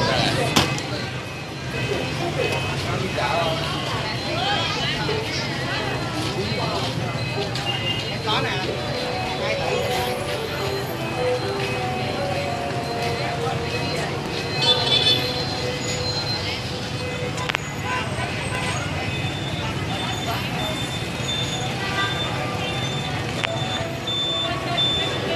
nào cả có nè.